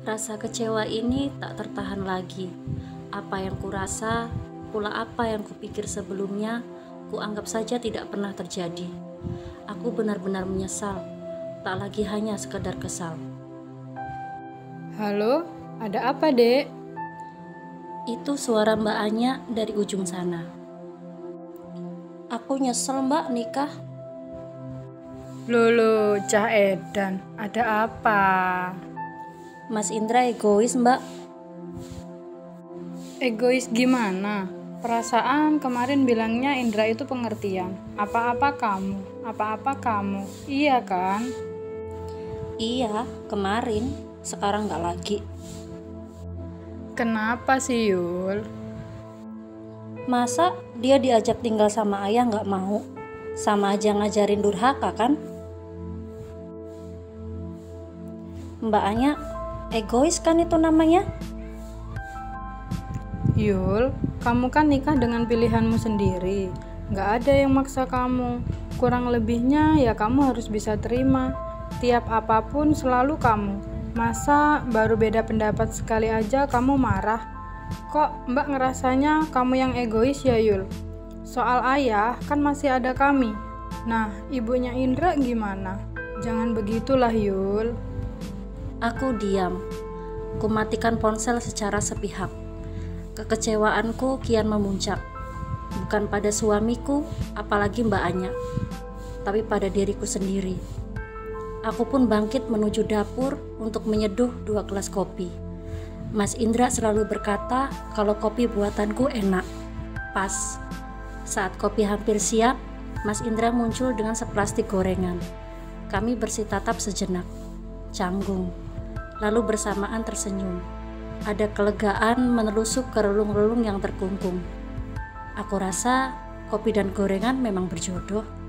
Rasa kecewa ini tak tertahan lagi. Apa yang kurasa, pula apa yang kupikir sebelumnya, kuanggap saja tidak pernah terjadi. Aku benar-benar menyesal, tak lagi hanya sekedar kesal. Halo, ada apa, Dek? Itu suara Mbak Anya dari ujung sana. Aku nyesel Mbak nikah. Lolo, Cah Edan, ada apa? Mas Indra egois Mbak. Egois gimana? Perasaan kemarin bilangnya Indra itu pengertian. Apa-apa kamu, apa-apa kamu. Iya kan? Iya, kemarin. Sekarang nggak lagi. Kenapa sih, Yul? Masa dia diajak tinggal sama ayah nggak mau? Sama aja ngajarin durhaka kan? Mbak Anya, egois kan itu namanya? Yul, kamu kan nikah dengan pilihanmu sendiri. Nggak ada yang maksa kamu. Kurang lebihnya ya kamu harus bisa terima. Tiap apa pun selalu kamu. Masa baru beda pendapat sekali aja kamu marah? Kok mbak ngerasanya kamu yang egois ya Yul? Soal ayah kan masih ada kami. Nah, ibunya Indra gimana? Jangan begitulah Yul. Aku diam. Kumatikan ponsel secara sepihak. Kekecewaanku kian memuncak. Bukan pada suamiku, apalagi Mbak Anya, tapi pada diriku sendiri. Aku pun bangkit menuju dapur untuk menyeduh dua gelas kopi. Mas Indra selalu berkata kalau kopi buatanku enak. Pas. Saat kopi hampir siap, Mas Indra muncul dengan seplastik gorengan. Kami bersih tatap sejenak. Canggung lalu bersamaan tersenyum. Ada kelegaan menelusuk ke relung-relung yang terkungkung. Aku rasa kopi dan gorengan memang berjodoh.